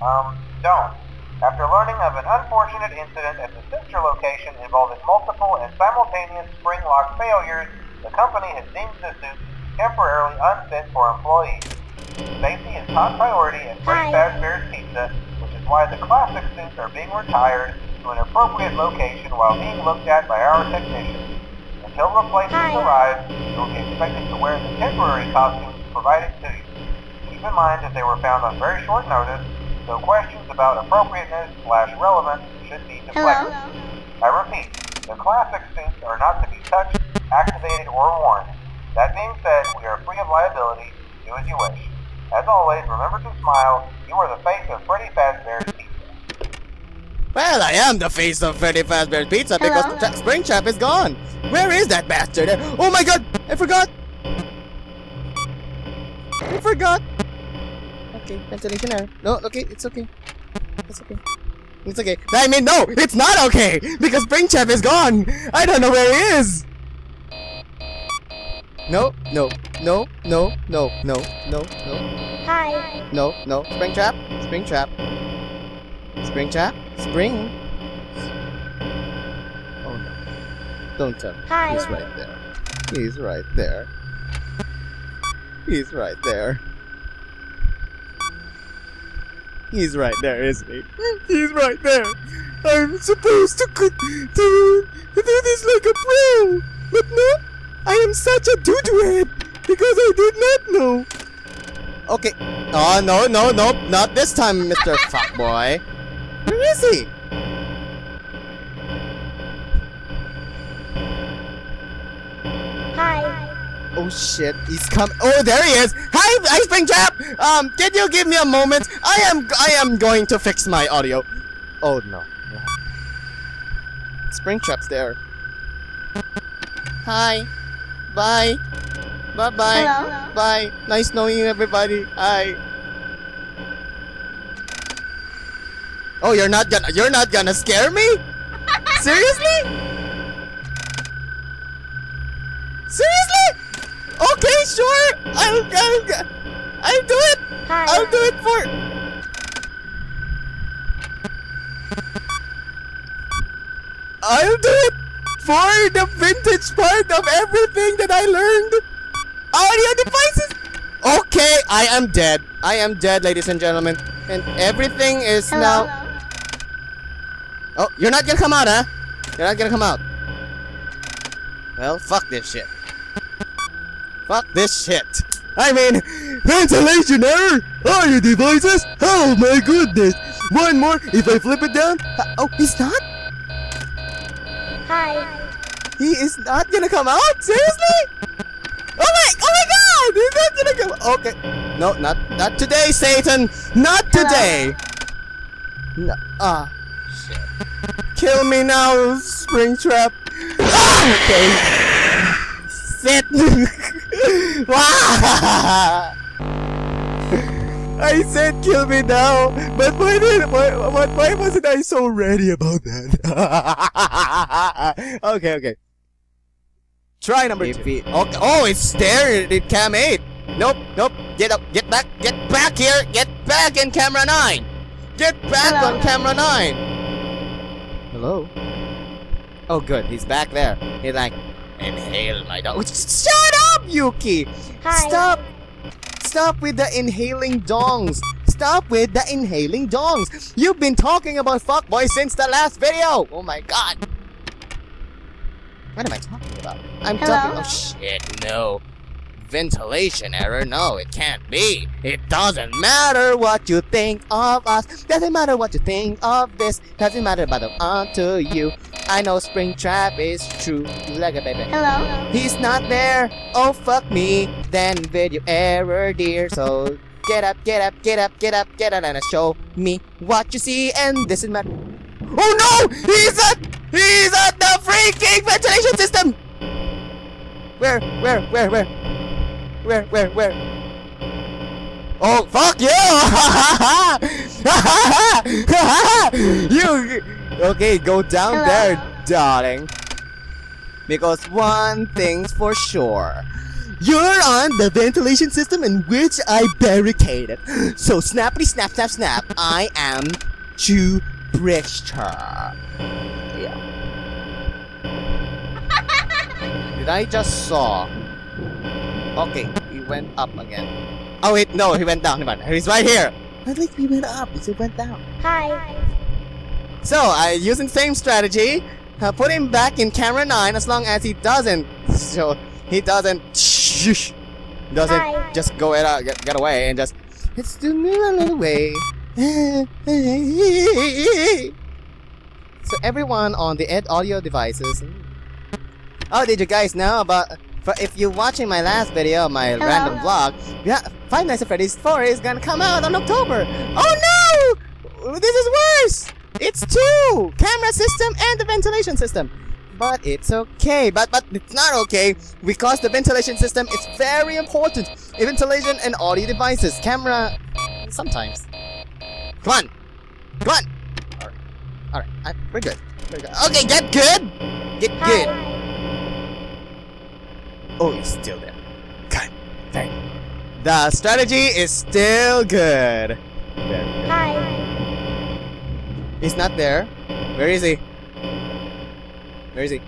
Um, don't. After learning of an unfortunate incident at the sister location involving multiple and simultaneous spring lock failures, the company has deemed the suit temporarily unfit for employees. Safety is top priority at Freddy Hi. Fazbear's Pizza, which is why the classic suits are being retired to an appropriate location while being looked at by our technicians. Until replacements arrive, you will be expected to wear the temporary costumes provided to you. Keep in mind that they were found on very short notice, so questions about appropriateness slash relevance should be deflected. Hello? I repeat, the classic suits are not to be touched, activated, or worn. That being said, we are free of liability. Do as you wish. As always, remember to smile. You are the face of Freddy Fazbear's Pizza. Well, I am the face of Freddy Fazbear's Pizza because Hello? Tra- Springtrap is gone. Where is that bastard? Oh my god! I forgot! I forgot! Okay, ventilation error. Ah. No, okay, it's okay. It's okay. It's okay. I mean, no! It's not okay! Because Springtrap is gone! I don't know where he is! No, no, no, no, no, no, no, no. Hi. No, no. Springtrap. Springtrap. Springtrap. Spring. Oh no. Don't tell me. Hi. He's right there. He's right there. He's right there. He's right there, isn't he? He's right there. I'm supposed to to, to do this like a pro, but no, I am such a doo-doo-head because I did not know. Okay. Oh no no no not this time, Mr. Fuckboy. Where is he? Shit, he's coming. Oh, there he is. Hi, Ice Springtrap. Um, can you give me a moment? I am I am going to fix my audio. Oh no. no. Springtrap's there. Hi. Bye. Bye bye. Hello? Bye. Nice knowing you, everybody. Hi. Oh, you're not gonna you're not gonna scare me? Seriously? Okay, sure. I'll I'll I'll do it. Hi. I'll do it for. I'll do it for the vintage part of everything that I learned. Audio devices. Okay, I am dead. I am dead, ladies and gentlemen, and everything is Hello? now. Oh, you're not gonna come out, huh? You're not gonna come out. Well, fuck this shit. Fuck this shit. I mean, ventilation error! Audio devices! Oh my goodness! One more, if I flip it down. Uh, oh, he's not? Hi. He is not gonna come out? Seriously? Oh my, oh my god! He's not gonna come Okay. No, not, not today, Satan! Not today! No, ah, shit. Kill me now, Springtrap. Ah, okay. Sit! Wah! I said kill me now, but why did why, why, why wasn't I so ready about that? okay, okay. Try number two. okay. Oh, it's there in cam 8. Nope, nope. Get up, get back, get back here, get back in camera 9. Get back Hello? on camera 9. Hello? Oh, good, he's back there. He's like, inhale my dog. Oh, shut up, Ukie! Hi. Stop! Stop with the inhaling dongs! Stop with the inhaling dongs! You've been talking about fuckboy since the last video! Oh my god! What am I talking about? I'm Hello? talking. Oh shit, no. Ventilation error? No, it can't be. It doesn't matter what you think of us. Doesn't matter what you think of this. Doesn't matter about the onto you. I know Springtrap is true. Like a baby. Hello? He's not there. Oh fuck me. Then video error, dear. So get up, get up, get up, get up, get up, and show me what you see. And this is my. Oh no! He's at he's at the freaking ventilation system. Where? Where? Where? Where? Where? Where? Where? Oh fuck you! you okay? Go down Hello? there, darling. Because one thing's for sure. You're on the ventilation system in which I barricaded. So snappity snap snap snap, I am to Brichter. Yeah. Did I just saw? Okay, he went up again. Oh wait, no, he went down. He went- He's right here. I think he went up. He went down. Hi. So, I using same strategy, uh, put him back in camera 9 as long as he doesn't, so he doesn't, shh, doesn't Hi. just go it out, get, get away and just, it's the little way. so everyone on the Ed audio devices. Oh, did you guys know about, for if you're watching my last video, my Hello? random vlog, yeah, Five Nights at Freddy's 4 is gonna come out on October. Oh no! This is worse! It's two! Camera system and the ventilation system. But it's okay. But but it's not okay because the ventilation system is very important. Ventilation and audio devices. Camera sometimes. Come on! Come on! Alright. Alright. I- We're good. We're good. Okay, get good! Get good! Oh, he's still there. Very good. The strategy is still good. Hi. He's not there. Where is he? Where is he?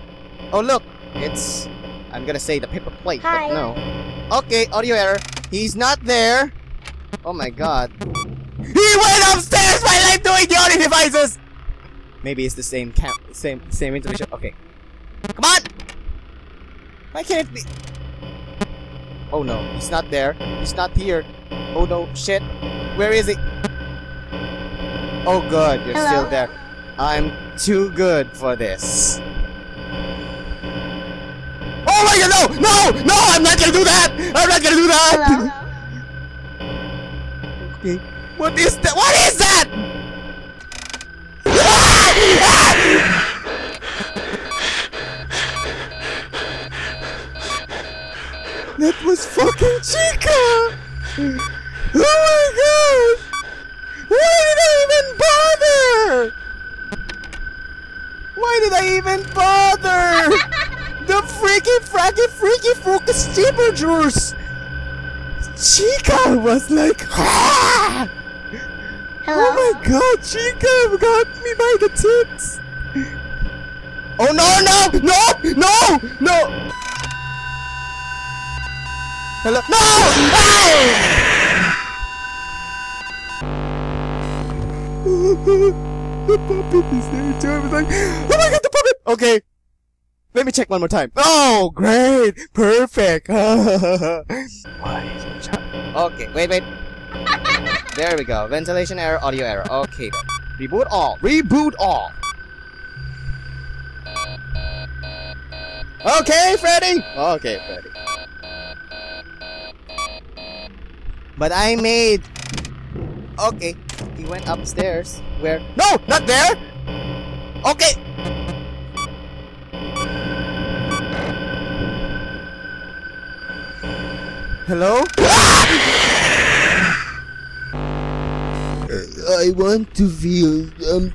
Oh look! It's I'm gonna say the paper plate, Hi. but no. Okay, audio error. He's not there. Oh my god. He went upstairs while I'm doing the audio devices! Maybe it's the same cam same same intuition. Okay. Come on! Why can't it be Oh no, he's not there. He's not here. Oh no, shit. Where is he? Oh good, you're Hello? still there. I'm too good for this. Oh my god, no! No! No! I'm not gonna do that! I'm not gonna do that! Hello. okay. What is that? What is that? that was fucking Chica! Oh my god! Why did I even bother? Why did I even bother? the freaky fracky freaky focus steepers! Chica was like, ah! Hello. Oh my god, Chica got me by the tits! Oh no, no, no, no, no! Hello? No! The puppet is there too. I was like, oh my god, the puppet! Okay. Let me check one more time. Oh, great! Perfect! Okay, wait, wait. There we go. Ventilation error, audio error. Okay. Reboot all. Reboot all. Okay, Freddy. Okay, Freddy. But I made. Okay, he went upstairs. Where? No, not there. Okay. Hello? Ah! I want to feel something.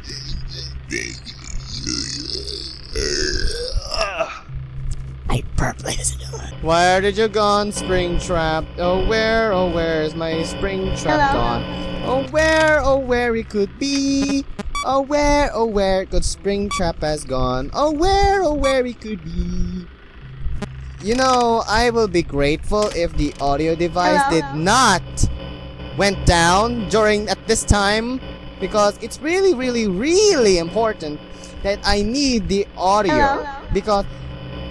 I burp, ladies and gentlemen. Where did you gone, Springtrap? Oh, where, oh, where is my Springtrap Hello? gone? Oh, where, oh, where it could be? Oh, where, oh, where good Springtrap has gone? Oh, where, oh, where it could be? You know, I will be grateful if the audio device Hello? did not went down during at this time because it's really really really important that I need the audio Hello? because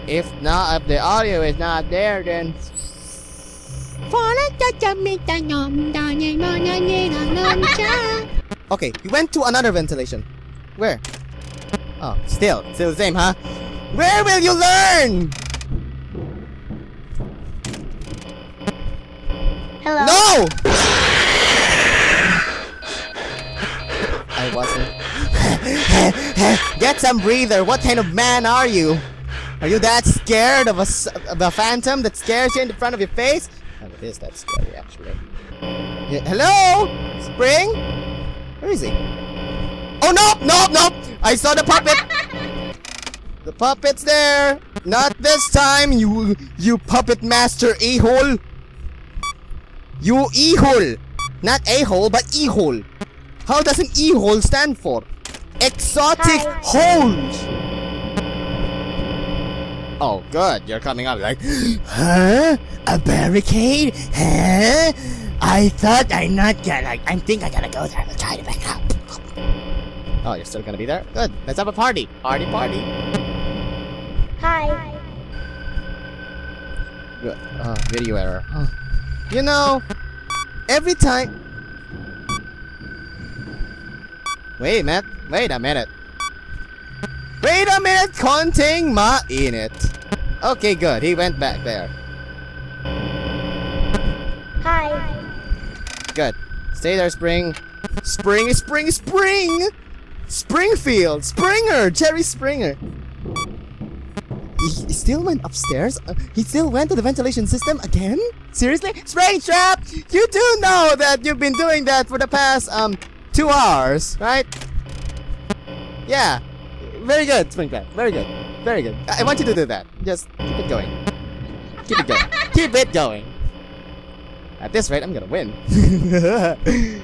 if not if the audio is not there then Okay, we went to another ventilation. Where? Oh, still, still the same, huh? Where will you learn? Hello. No! I wasn't. Get some breather. What kind of man are you? Are you that scared of a, of a phantom that scares you in the front of your face? Oh, it is that scary, actually. Yeah, hello? Spring? Where is he? Oh, no! No! No! I saw the puppet! The puppet's there! Not this time, you you puppet master a-hole! You e-hole! Not a-hole, but e-hole! How does an e-hole stand for? Exotic Hi. holes! Oh, good. You're coming up like, huh? A barricade? Huh? I thought I'm not gonna. I think I gotta go there. I'll try to back up. Oh, you're still gonna be there? Good. Let's have a party. Party, party. Hi. Good. Uh, video error. Huh. You know, every time. Wait a minute. Wait a minute. Wait a minute. Konting mainit. Okay, good. He went back there. Hi. Good. Stay there, Spring. Spring, Spring, Spring! Springfield! Springer! Jerry Springer! He, he still went upstairs? Uh, he still went to the ventilation system again? Seriously? Springtrap! You do know that you've been doing that for the past, um, two hours, right? Yeah. Very good, Springtrap. Very good. Very good. I, I want you to do that. Just keep it going. Keep it going. keep it going. At this rate, I'm gonna win.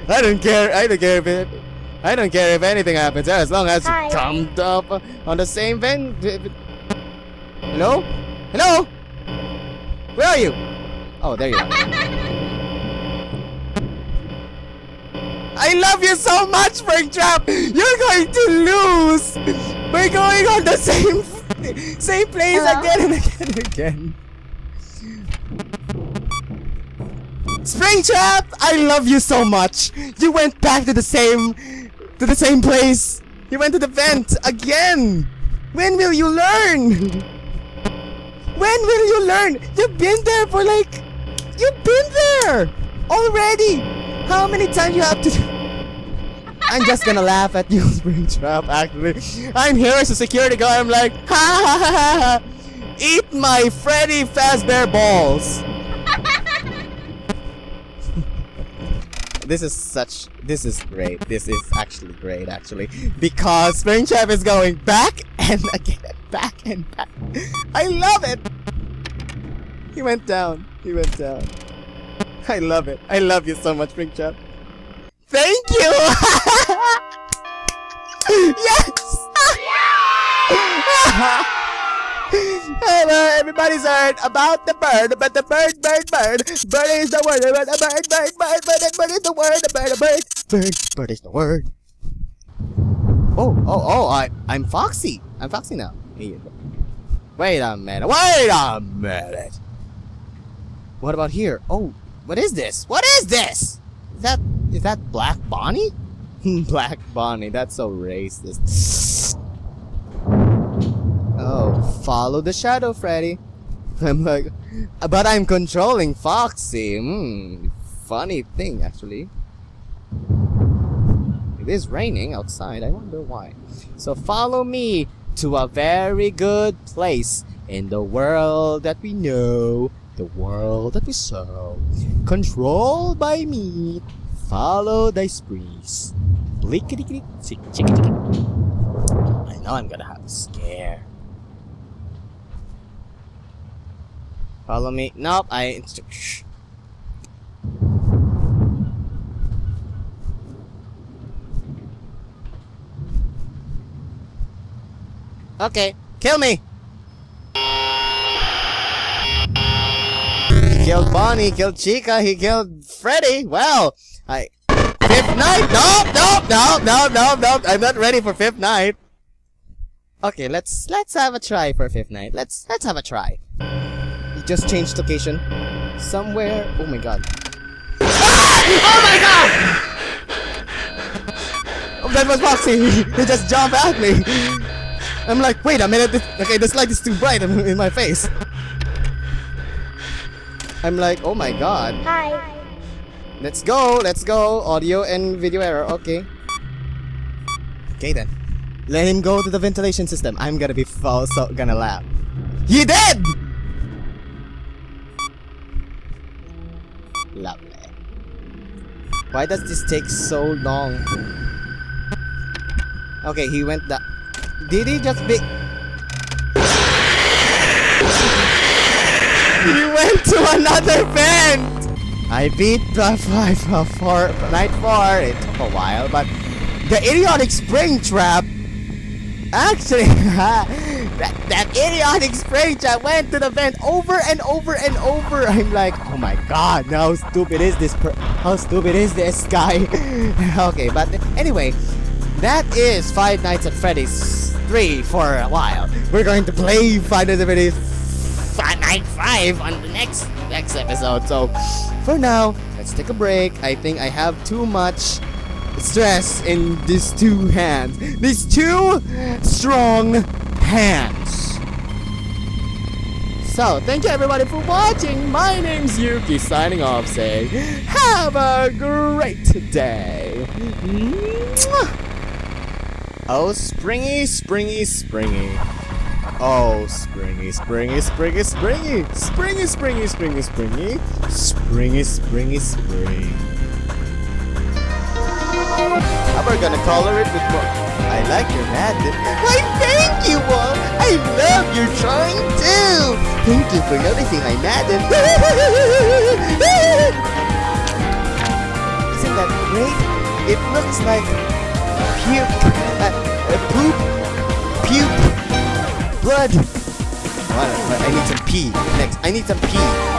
I don't care. I don't care if it. I don't care if anything happens as long as Hi. you come up on the same vent. Hello? Hello? Where are you? Oh, there you are. I love you so much, Springtrap. You're going to lose. We're going on the same same place Hello? again and again and again. Springtrap, I love you so much. You went back to the same to the same place. You went to the vent again. When will you learn? When will you learn? You've been there for like You've been there already. How many times you have to I'm just gonna laugh at you, Springtrap, actually. I'm here as a security guard. I'm like, ha ha ha ha ha. Eat my Freddy Fazbear balls. this is such this is great this is actually great actually because Springtrap is going back and again back and back I love it he went down he went down I love it I love you so much Springtrap thank you yes Hello, everybody's heard about the bird, but the bird, bird, bird, bird is the word, the bird, bird, bird, bird, bird is the word, bird, bird, bird, bird is the word. Oh, oh, oh, I, I'm Foxy. I'm Foxy now. Here you go. Wait a minute. Wait a minute. What about here? Oh, what is this? What is this? Is that is that Black Bonnie? Black Bonnie. That's so racist. Oh, follow the shadow, Freddy. I'm like, but I'm controlling Foxy. Hmm, funny thing, actually. It is raining outside. I wonder why. So follow me to a very good place in the world that we know, the world that we saw. Controlled by me. Follow thy sprees. Blickety click, tick, tick, tick. I know I'm gonna have a scare. Follow me. Nope, I. Shh. Okay, kill me! He killed Bonnie, killed Chica, he killed Freddy. Well, I. Fifth night? Nope, nope, nope, nope, nope, nope. I'm not ready for fifth night. Okay, let's let's have a try for fifth night. Let's let's have a try. He just changed location. Somewhere. Oh my god. Ah! Oh my god! Oh, that was Foxy. he just jumped at me. I'm like, wait a minute. This, okay, this light is too bright in my face. I'm like, oh my god. Hi. Let's go, let's go. Audio and video error, okay. Okay then. Let him go to the ventilation system. I'm gonna be so gonna laugh. He did! Lovely. Why does this take so long? Okay, he went that. Did he just be? he went to another vent. I beat the five uh, four night four. It took a while, but the idiotic Springtrap actually that, that idiotic Springtrap went to the vent over and over and over. I'm like, oh my god, how stupid is this? How stupid is this guy? okay, but anyway, that is Five Nights at Freddy's 3 for a while. We're going to play Five Nights at Freddy's Five Night 5 on the next next episode. So for now, let's take a break. I think I have too much stress in these two hands. These two strong hands. So, thank you everybody for watching. My name's Ukie signing off saying, have a great day. Mwah. Oh, springy, springy, springy. Oh, springy, springy, springy, springy, springy, springy, springy, springy, springy, springy, spring. How are we gonna color it with more? I like your Madden. Why, thank you, all. I love your drawing too. Thank you for noticing my Madden. Isn't that great? It looks like puke, uh, uh, poop, puke blood. What? I need some pee. Next, I need some pee.